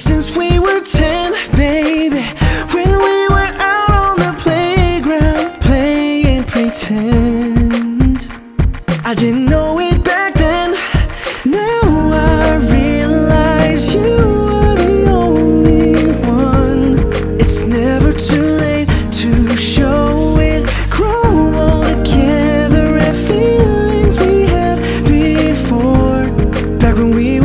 since we were 10, baby. When we were out on the playground Playing pretend. I didn't know it back then. Now I realize you were the only one. It's never too late to show it. Grow all together at feelings we had before. Back when we